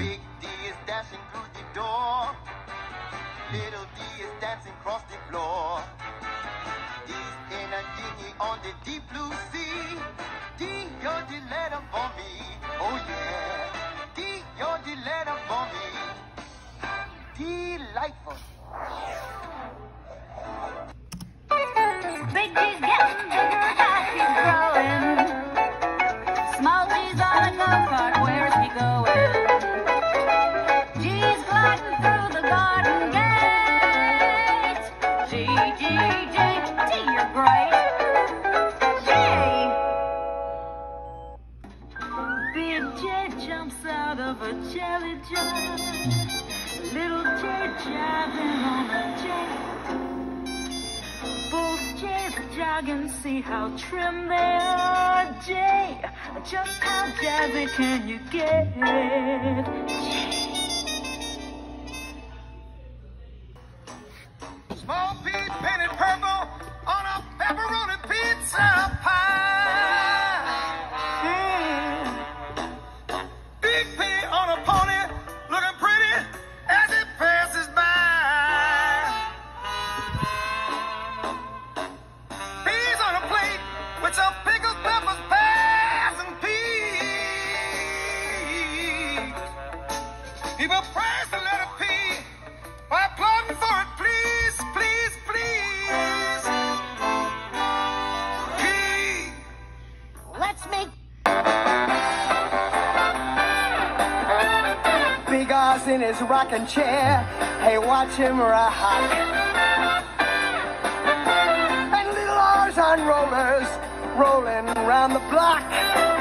Big D is dashing through the door. Little D is dancing across the floor. D's in a dinghy on the deep blue sea. D, you're the letter for me. Oh yeah. D, you're the letter for me. Delightful. Big D's G, G, G, G, you're great. Yay! Big J jumps out of a jelly jar. Little J jiving on a J. Both J's jogging, see how trim they are. J, just how jazzy can you get? Peas. People praise the letter P by applauding for it, please, please, please. P. Let's make Big Oz in his rocking chair. Hey, watch him rock. And little R's on rollers, rolling around the block.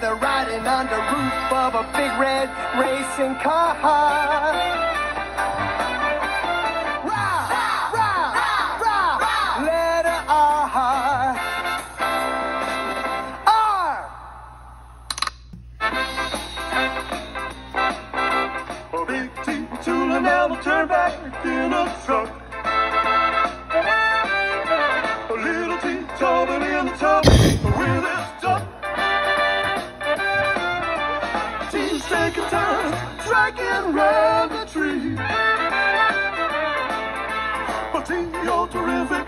They're riding on the roof of a big red racing car. Rah, rah, rah, letter R. R. A oh, big T Tula now will turn back in a truck. team's taking turns dragging round the tree. But team, your terrific.